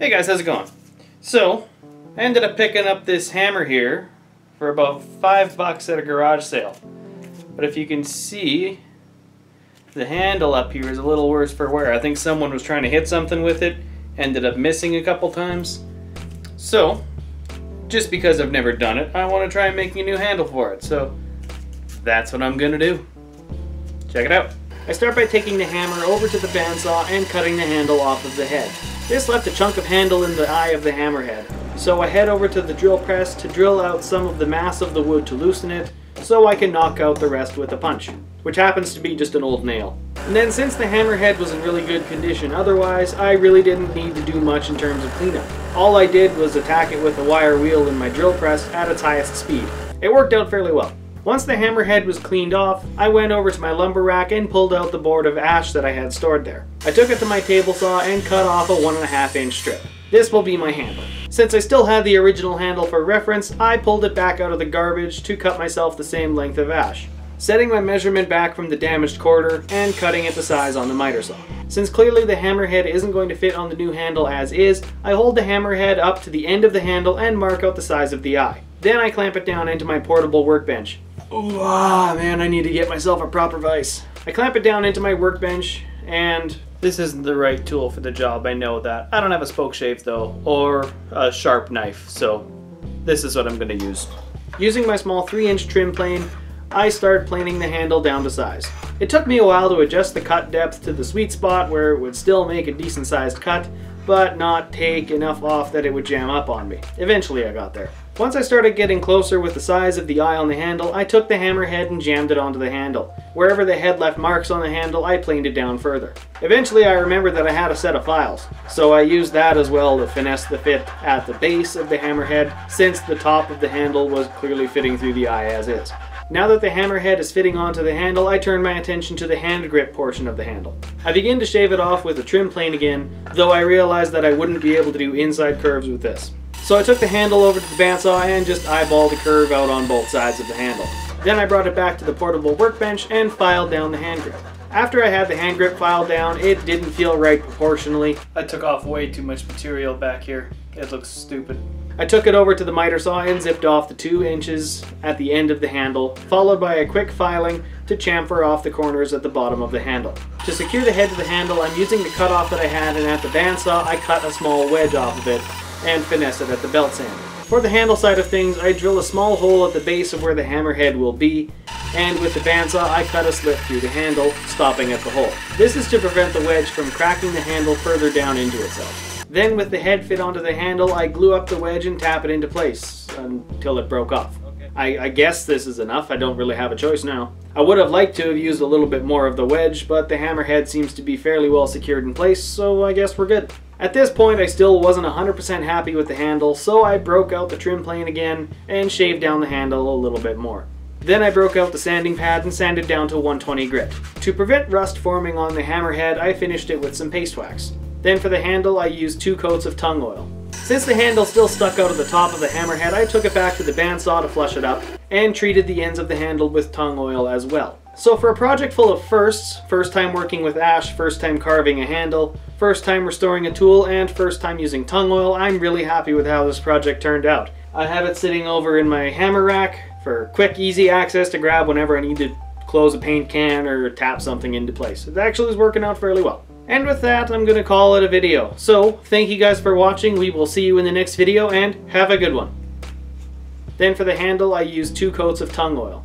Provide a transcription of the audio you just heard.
Hey guys, how's it going? So, I ended up picking up this hammer here for about five bucks at a garage sale. But if you can see, the handle up here is a little worse for wear. I think someone was trying to hit something with it, ended up missing a couple times. So, just because I've never done it, I want to try making a new handle for it. So, that's what I'm gonna do. Check it out. I start by taking the hammer over to the bandsaw and cutting the handle off of the head. This left a chunk of handle in the eye of the hammerhead, so I head over to the drill press to drill out some of the mass of the wood to loosen it, so I can knock out the rest with a punch, which happens to be just an old nail. And then since the hammerhead was in really good condition otherwise, I really didn't need to do much in terms of cleanup. All I did was attack it with a wire wheel in my drill press at its highest speed. It worked out fairly well. Once the hammerhead was cleaned off, I went over to my lumber rack and pulled out the board of ash that I had stored there. I took it to my table saw and cut off a one and a half inch strip. This will be my handle. Since I still had the original handle for reference, I pulled it back out of the garbage to cut myself the same length of ash, setting my measurement back from the damaged quarter and cutting it to size on the miter saw. Since clearly the hammerhead isn't going to fit on the new handle as is, I hold the hammerhead up to the end of the handle and mark out the size of the eye. Then I clamp it down into my portable workbench. Ah, man, I need to get myself a proper vise. I clamp it down into my workbench, and this isn't the right tool for the job, I know that. I don't have a spoke shave though, or a sharp knife, so this is what I'm gonna use. Using my small 3 inch trim plane, I start planing the handle down to size. It took me a while to adjust the cut depth to the sweet spot where it would still make a decent sized cut, but not take enough off that it would jam up on me. Eventually I got there. Once I started getting closer with the size of the eye on the handle, I took the hammerhead and jammed it onto the handle. Wherever the head left marks on the handle, I planed it down further. Eventually I remembered that I had a set of files, so I used that as well to finesse the fit at the base of the hammerhead, since the top of the handle was clearly fitting through the eye as is. Now that the hammerhead is fitting onto the handle, I turn my attention to the hand grip portion of the handle. I begin to shave it off with a trim plane again, though I realize that I wouldn't be able to do inside curves with this. So I took the handle over to the bandsaw and just eyeballed the curve out on both sides of the handle. Then I brought it back to the portable workbench and filed down the hand grip. After I had the hand grip filed down, it didn't feel right proportionally. I took off way too much material back here. It looks stupid. I took it over to the miter saw and zipped off the two inches at the end of the handle, followed by a quick filing to chamfer off the corners at the bottom of the handle. To secure the head to the handle, I'm using the cutoff that I had and at the bandsaw I cut a small wedge off of it and finesse it at the belt sander. For the handle side of things, I drill a small hole at the base of where the hammerhead will be, and with the bandsaw I cut a slit through the handle, stopping at the hole. This is to prevent the wedge from cracking the handle further down into itself. Then with the head fit onto the handle, I glue up the wedge and tap it into place until it broke off. I, I, guess this is enough. I don't really have a choice now. I would have liked to have used a little bit more of the wedge, but the hammerhead seems to be fairly well secured in place, so I guess we're good. At this point, I still wasn't 100% happy with the handle, so I broke out the trim plane again and shaved down the handle a little bit more. Then I broke out the sanding pad and sanded down to 120 grit. To prevent rust forming on the hammerhead, I finished it with some paste wax. Then for the handle, I used two coats of tung oil. Since the handle still stuck out of the top of the hammerhead, I took it back to the bandsaw to flush it up, and treated the ends of the handle with tung oil as well. So for a project full of firsts, first time working with ash, first time carving a handle, first time restoring a tool, and first time using tung oil, I'm really happy with how this project turned out. I have it sitting over in my hammer rack for quick, easy access to grab whenever I need to close a paint can or tap something into place. It actually is working out fairly well. And with that, I'm going to call it a video. So, thank you guys for watching. We will see you in the next video, and have a good one. Then for the handle, I use two coats of tung oil.